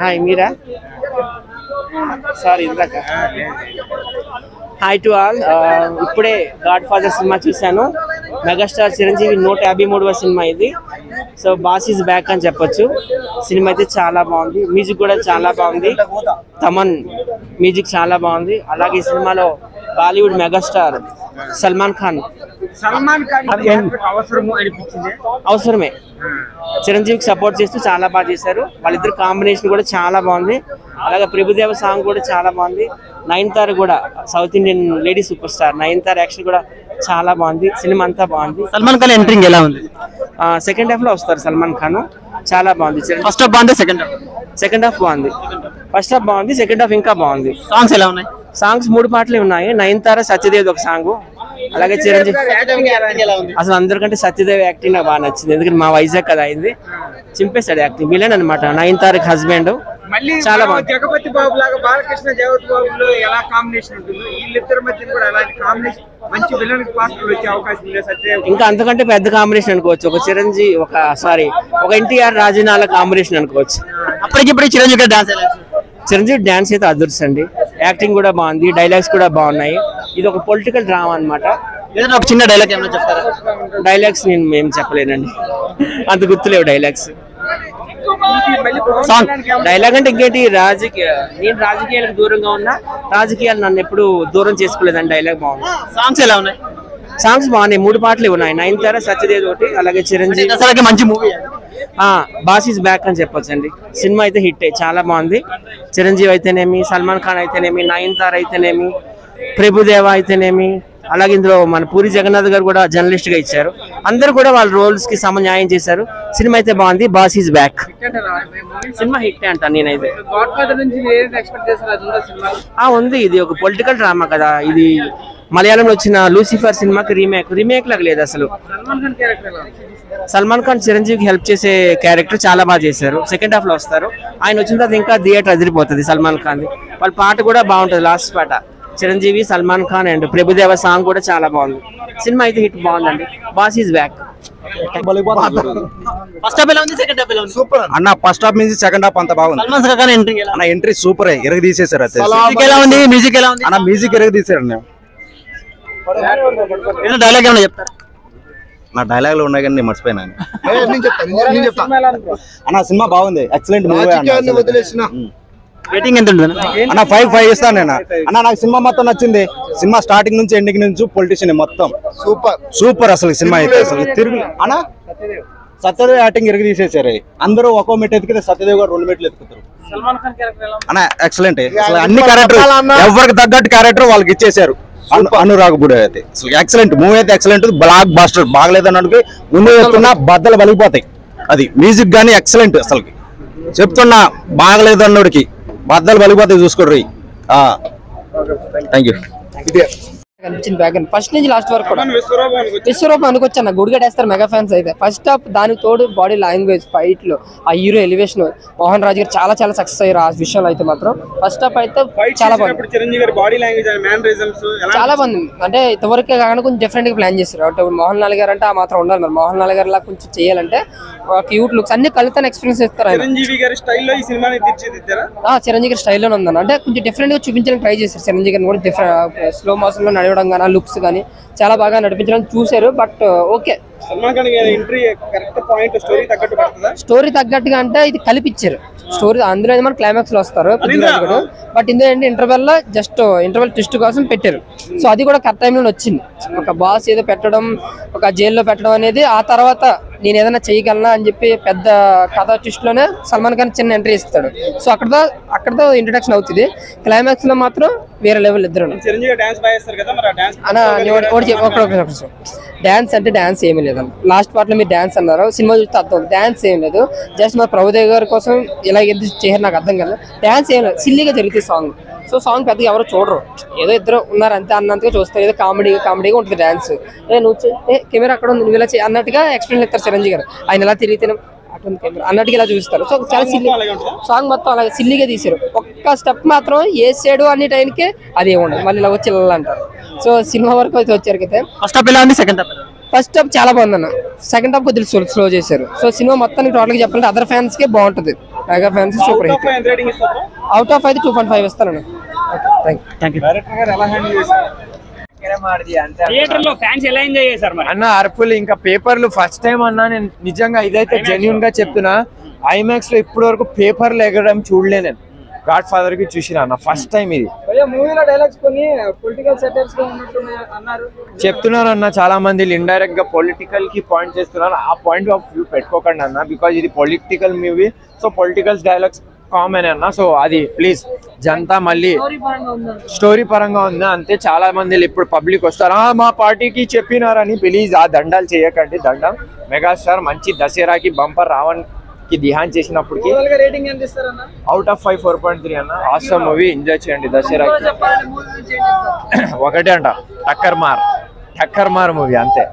Hi Meera? Sorry ఇందాక. Hi to all. ఇప్పుడే Godfather cinema చూశాను. మెగాస్టార్ చిరంజీవి నూట యాభై మూడవ సినిమా ఇది. సో బాస్ ఈజ్ బ్యాక్ అని చెప్పొచ్చు. సినిమా అయితే చాలా బాగుంది. మ్యూజిక్ కూడా చాలా బాగుంది. తమన్ మ్యూజిక్ చాలా బాగుంది. అలాగే ఈ సినిమాలో బాలీవుడ్ మెగాస్టార్ సల్మాన్ ఖాన్. సల్మాన్ ఖాన్ అవసరము అనిపించింది. అవసరమే. చిరంజీవికి సపోర్ట్ చేస్తూ చాలా బాగా చేశారు. వాళ్ళిద్దరు కాంబినేషన్ కూడా చాలా బాగుంది. అలాగే ప్రభుదేవ సాంగ్ కూడా చాలా బాగుంది. నయన్తార కూడా South Indian lady super star Nayanthara action కూడా చాలా బాగుంది. సినిమా అంతా బాగుంది. సల్మాన్ ఖాన్ ఎంట్రింగ్ ఎలా ఉంది? సెకండ్ హాఫ్లో వస్తారు సల్మాన్ ఖాన్. చాలా బాగుంది. ఫస్ట్ హాఫ్ బాగుంది సెకండ్ హాఫ్ సెకండ్ హాఫ్ బాగుంది. ఫస్ట్ హాఫ్ బాగుంది సెకండ్ హాఫ్ ఇంకా బాగుంది. సాంగ్స్ ఎలా ఉన్నాయి? సాంగ్స్ మూడు పాటలే ఉన్నాయి. నయన్తార సత్యదేవ్ ఒక సాంగ్ అలాగే చిరంజీవి అసలు అందరికంటే సత్యదేవ్ యాక్టింగ్ నాకు బాగా నచ్చింది. ఎందుకంటే మా వైజాగ్ కదా అయింది. చింపేశాడు యాక్టింగ్ విలన్ అనమాట నైన్ తారీఖ్ హస్బెండ్ మళ్ళీ చాలా బాగుంది. జగపతి బాబు లాగా బాలకృష్ణ జగపతి బాబులో ఎలా కాంబినేషన్ ఉంటుందో వీళ్ళిద్దరి మధ్య కూడా అలాంటి కాంబినేషన్ మంచి విలన్ పాత్రలు వచ్చే అవకాశం ఇంకా అంతకంటే పెద్ద కాంబినేషన్ అనుకోవచ్చు. ఒక చిరంజీవి ఒక సారీ ఒక ఎన్టీఆర్ రాజనాల కాంబినేషన్ అనుకోవచ్చు. అప్పటికిప్పుడు చిరంజీవి డాన్స్ చిరంజీవి డాన్స్ అయితే అదృష్టం అండి. యాక్టింగ్ కూడా బాగుంది. డైలాగ్స్ కూడా బాగున్నాయి. ఇది ఒక పొలిటికల్ డ్రామా అన్నమాట. ఏదైనా ఒక చిన్న డైలాగ్ ఏమైనా చెప్తారా? డైలాగ్స్ నేను మేము చెప్పలేనండి. అంత గుర్తులేవు డైలాగ్స్ సాంగ్ డైలాగ్ అంటే ఇంకేంటి? రాజకీయ నేను రాజకీయాలకు దూరంగా ఉన్నా రాజకీయాలు నన్ను ఎప్పుడు దూరం చేసుకోలేదని డైలాగ్ బాగుంది. సాంగ్స్ ఎలా ఉన్నాయి? సాంగ్స్ బాగున్నాయి. మూడు పాటలు ఉన్నాయి. నైన్ తార సత్యదేవ్ ఒకటి అలాగే చిరంజీవి. దసరాకి మంచి మూవీ బాస్ ఈస్ బ్యాక్ అని చెప్పొచ్చు అండి సినిమా అయితే హిట్ చాలా బాగుంది. చిరంజీవి అయితేనేమి సల్మాన్ ఖాన్ అయితేనేమి నయన్ తార అయితేనేమి ప్రభుదేవ అయితేనేమి అలాగే ఇందులో మన పూరి జగన్నాథ్ గారు కూడా జర్నలిస్ట్గా ఇచ్చారు. అందరూ కూడా వాళ్ళ రోల్స్కి సమన్యాయం చేశారు. సినిమా అయితే బాగుంది boss is back cinema hit అంట నేనైతే. ఉందా ఆ ఉంది. ఇది ఒక పొలిటికల్ డ్రామా కదా. ఇది మలయాళంలో వచ్చిన లూసిఫర్ సినిమాకి రీమేక్ రీమేక్ లాగా లేదు అసలు. ఖాన్ సల్మాన్ ఖాన్ చిరంజీవికి హెల్ప్ చేసే క్యారెక్టర్ చాలా బాగా చేశారు. సెకండ్ హాఫ్లో వస్తారు. ఆయన వచ్చిన తర్వాత ఇంకా థియేటర్ అదిరిపోతుంది సల్మాన్ ఖాన్ వాళ్ళ పాట కూడా బాగుంటుంది లాస్ట్ పాట. చిరంజీవి సల్మాన్ ఖాన్ అండ్ ప్రభుదేవ సాంగ్ కూడా చాలా బాగుంది. సినిమా అయితే హిట్ బాగుందండి. Boss is back. First half ఎలా ఉంది? సెకండ్ హాఫ్ ఎలా ఉంది? సూపర్ అన్న ఫస్ట్ హాఫ్ నుంచి సెకండ్ హాఫ్ అంత బాగుంది. సల్మాన్ ఖాన్ ఎంట్రింగ్ ఎలా? అన్న ఎంట్రీ సూపర్ ఎరగ తీసేశారు అయితే మ్యూజిక్ ఎలా ఉంది? మ్యూజిక్ ఎలా ఉంది? అన్న మ్యూజిక్ ఎరగ తీసారు అన్న. డైలాగ్ ఏమైనా చెప్తారా? నా డైలాగులు ఉన్నాయి కానీ నేను మర్చిపోయినా అన్న. సినిమా బాగుంది. ఎక్సలెంట్ మూవీ రేటింగ్ ఎంత ఉంటుంది? అన్న ఫైవ్ ఫైవ్ ఇస్తాను నేను. అన్న నాకు సినిమా మొత్తం నచ్చింది. సినిమా స్టార్టింగ్ నుంచి ఎండింగ్ నుంచి పొలిటీషియన్ మొత్తం. సూపర్ సూపర్ అసలు సినిమా అయితే అసలు. తిరుగు అన్న సత్యదేవ్ యాక్టింగ్ ఎరగ తీసేశారు అందరూ ఒక్కో మెట్టు ఎత్తుకితే సత్యదేవ్ గారు రెండు మెట్లు ఎత్తుకుతారు సల్మాన్ ఖాన్ క్యారెక్టర్ ఎలా అన్న ఎక్సలెంట్ అసలు అన్ని క్యారెక్టర్ ఎవరికి తగ్గట్టు క్యారెక్టర్ వాళ్ళకి ఇచ్చేసారు. అను- అనురాగ్ బుడే అయితే. అసలు ఎక్సలెంట్ మూవీ అయితే ఎక్సలెంట్ బ్లాక్ బాస్టర్ బాగలేదన్నట్టుకి ముందు చెప్తున్నా బద్దలు బలిగిపోతాయి అది మ్యూజిక్ గానీ ఎక్సలెంట్ అసలు చెప్తున్నా బాగలేదన్నోడికి బద్దలు బలిగిపోతాయి చూసుకోర్రి థ్యాంక్ యూ కనిపించింది బ్యాక్ ఫస్ట్ నుంచి లాస్ట్ వరకు కూడా. విశ్వరూపం అనుకోవచ్చు అన్న గుడిగడేస్తారు మెగా ఫ్యాన్స్ అయితే. ఫస్ట్ హాఫ్ దానికి తోడు బాడీ లాంగ్వేజ్ ఫైట్లో ఆ హీరో ఎలివేషన్ మోహన్ రాజు గారు చాలా చాలా సక్సెస్ అయ్యారు ఆ విషయంలో అయితే మాత్రం. ఫస్ట్ హాఫ్ అయితే చాలా బాగుంది. చిరంజీవి గారి బాడీ లాంగ్వేజ్ చాలా బాగుంది. అంటే ఇంతవరకే కాకుండా కొంచెం డిఫరెంట్గా ప్లాన్ చేశారు. అంటే మోహన్ లాల్ గారు అంటే ఆ మాత్రం ఉండాలి మరి. మోహన్ లాల్ గారు లా కొంచెం చేయాలంటే క్యూట్ లుక్స్ అన్ని కలుతాను ఎక్స్పీరియన్స్ ఇస్తారు చిరంజీవి గారి స్టైల్లో ఈ సినిమాని తీర్చిదిద్దారా? చిరంజీవి గారి ఉందన్న. అంటే కొంచెం డిఫరెంట్గా చూపించడానికి ట్రై చేశారు. చిరంజీవి గారిని కూడా డిఫరెంట్ స్లో మోషన్లో నడవడం కానీ లుక్స్ కానీ చాలా బాగా నడిపించడానికి చూశారు. But okay. స్టోరీ తగ్గట్టుగా అంటే ఇది కలిపిచ్చారు. స్టోరీ అందులో మన క్లైమాక్స్లో వస్తారు బట్ ఇందులో ఏంటి ఇంటర్వెల్లో జస్ట్ ఇంటర్వెల్ ట్విస్ట్ కోసం పెట్టారు. సో అది కూడా కరెక్ట్ టైంలో వచ్చింది. ఒక బాస్ ఏదో పెట్టడం ఒక జైల్లో పెట్టడం అనేది ఆ తర్వాత నేను ఏదైనా చేయగలనా అని చెప్పి పెద్ద కథ ట్విస్ట్లోనే సల్మాన్ ఖాన్ చిన్న ఎంట్రీ ఇస్తాడు. సో అక్కడతో అక్కడతో ఇంట్రడక్షన్ అవుతుంది. క్లైమాక్స్లో మాత్రం వేరే లెవెల్ ఇద్దరు. డాన్స్ అంటే డాన్స్ ఏమీ లేదన్న లాస్ట్ పార్ట్లో మీరు డాన్స్ అన్నారు. సినిమా చూస్తే అర్థం డాన్స్ ఏం లేదు. జస్ట్ మా ప్రభుదేవ్ గారి కోసం ఇలా ఎందుకు చేయరు నాకు అర్థం కాదు డాన్స్ ఏం లేదు. సిల్లీగా జరుగుతుంది సాంగ్ సో సాంగ్ పెద్దగా ఎవరు చూడరు. ఏదో ఇద్దరు ఉన్నారు అంతే అన్నంతగా చూస్తారు. ఏదో కామెడీ కామెడీగా ఉంటుంది డాన్స్ ఏ నువ్వు ఏ కెమెరా అక్కడ ఉంది నువ్వు ఇలా చేయి అన్నట్టుగా ఎక్స్ప్లెయిన్ ఇస్తారు చిరంజీవి గారు. ఆయన ఎలా తిరిగితే అటు ఉంది కెమెరా అన్నట్టుగా ఇలా చూపిస్తారు సో చాలా సిల్లీ సాంగ్ మొత్తం అలాగే సిల్లీగా తీశారు. ఒక్క స్టెప్ మాత్రం వేసాడు అనే టైంకే అది ఉండదు. మళ్ళీ ఇలా వచ్చి ఇలా అంటారు. సో సినిమా వరకు అయితే వచ్చారు అయితే ఫస్ట్ హాఫ్ ఎలా ఉంది సెకండ్ హాఫ్ ఫస్ట్ హాఫ్ చాలా బాగుంది అన్న సెకండ్ హాఫ్ కొద్దిగా స్లో స్లో చేశారు. సో సినిమా మొత్తానికి టోటల్గా చెప్పాలంటే అదర్ ఫ్యాన్స్ కే బాగుంటుంది. Mega fans super hit. Out of అయితే టూ పాయింట్ ఫైవ్ ఇస్తాను థ్యాంక్ యూ డైరెక్టర్ గారు ఎలా హ్యాండిల్ చేశారు? థియేటర్లో ఫ్యాన్స్ ఎలా ఎంజాయ్ చేశారు మరి? అన్న అరుపులు ఇంకా పేపర్లు ఫస్ట్ టైం అన్నా నేను నిజంగా ఇదైతే జెన్యున్గా చెప్తున్నా. ఐమాక్స్లో ఇప్పటి వరకు పేపర్లు ఎగరడం చూడలే నేను. గాడ్ ఫాదర్కి చూసిన అన్న ఫస్ట్ టైం ఇది చెప్తున్నారు అన్న చాలా మంది ఇండైరెక్ట్గా పొలిటికల్కి పాయింట్ చేస్తున్నారు. ఆ పాయింట్ ఆఫ్ వ్యూ పెట్టుకోకండి అన్న బికాజ్ ఇది political movie so political dialogues common అన్న. సో అది ప్లీజ్ జనతా మళ్ళీ స్టోరీ పరంగా ఉందా? అంతే చాలా మంది ఇప్పుడు పబ్లిక్ వస్తారు. "ఆ, మా పార్టీకి చెప్పినారని ప్లీజ్ ఆ దండాలు చేయకండి దండం. మెగాస్టార్ మంచి దసరాకి బంపర్ రావణ్ కి దిహాన్ చేసినప్పటికి out of five four point three అన్న ఆసమ్ మూవీ ఎంజాయ్ చేయండి చెప్తారు ఒకటే అంట టక్కర్ మార్ టక్కర్ మార్ మూవీ అంతే.